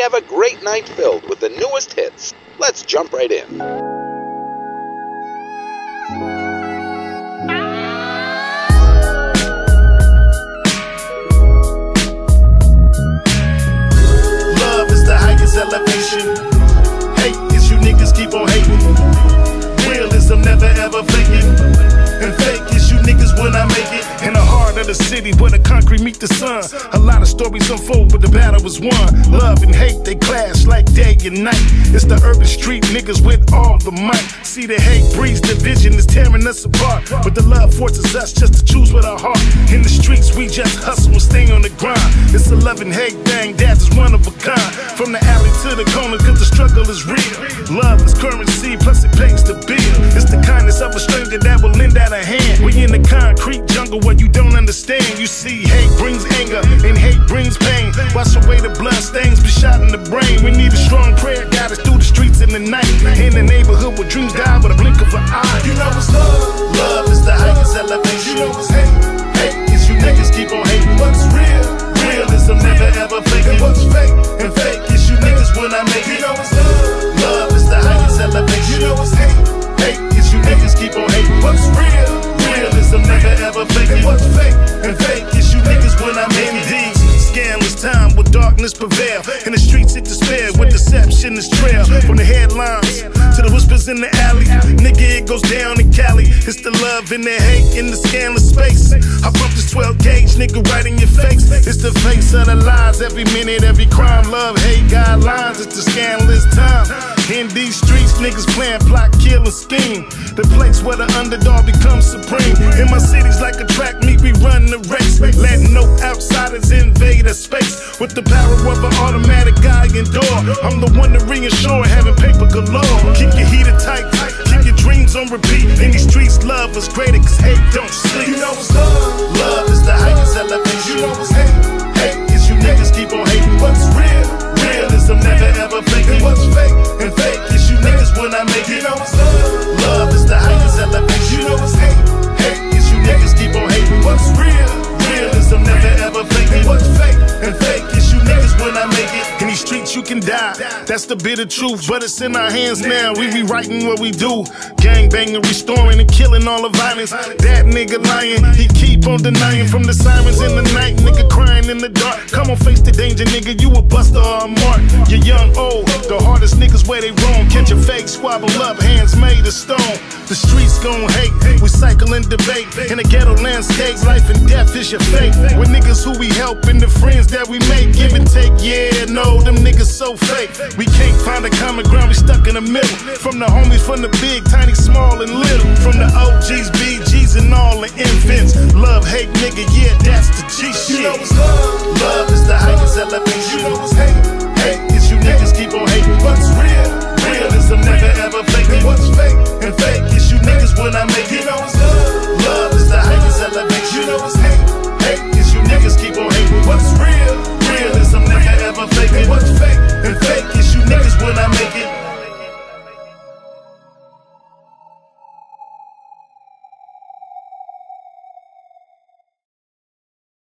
have a great night filled with the newest hits. Let's jump right in. City where the concrete meet the sun. A lot of stories unfold, but the battle was won. Love and hate, they clash like day and night. It's the urban street niggas with all the might. See the hate breeds division is tearing us apart. But the love forces us just to choose with our heart. In the streets, we just hustle and stay on the grind. It's a love and hate thing, that is one of a kind. From the alley to the corner, cause the struggle is real. Love is currency, plus it pays the bill. It's the kindness of a stranger that will lend out a hand. We in the concrete where you don't understand. You see, hate brings anger, and hate brings pain. Wash away the blood stains, be shot in the brain. We need a strong prayer, guide us through the streets in the night. In the neighborhood where dreams die with a blink of an eye. You know it's love. Love is the highest elevation. You know it's hate. Hate is you niggas keep on hating. What's real? real is I'm never ever faking. What's fake? And fake is you niggas when I make it. You know it's love. Love is the highest elevation. You know it's hate. Hate is you niggas keep on hating. What's real? Darkness prevail. In the streets it despair with deception is trail. From the headlines to the whispers in the alley. Nigga, it goes down in Cali. It's the love and the hate in the scandalous space. I bump this 12 gauge, nigga, right in your face. It's the face of the lies every minute, every crime. Love, hate, guidelines. It's the scandalous time. In these streets, niggas plan, plot, kill, and scheme. The place where the underdog becomes supreme. In my cities, like a track meet, we run the race. Let no outsiders invade a space. With the power of an automatic iron door. I'm the one to reassure, having paper galore. Keep your heater tight, keep your dreams on repeat. In these streets, love is greater, cause hate don't sleep. You know love. Love I make it. You know it's love. Love is the highest elevation. You know it's hate. Hate is you niggas keep on hating. What's real? Realism never ever faking. What's fake? And fake is you niggas when I make it. In these streets you can die. That's the bitter truth, but it's in our hands now. We rewriting what we do. Gang banging, restoring and killing all the violence. That nigga lying, he keep on denying from the sirens in the night. Nigga crying in the dark. Come on, face the danger, nigga. You a buster or a mark. You're young, old. The they roam. Catch a fake, squabble up, hands made of stone. The streets gon' hate. We cycle and debate. In the ghetto landscape, life and death is your fate. With niggas who we help and the friends that we make. Give and take, yeah, no, them niggas so fake. We can't find a common ground, we stuck in the middle. From the homies, from the big, tiny, small, and little. From the OGs, BGs, and all the infants. Love, hate, nigga, yeah, when I make it.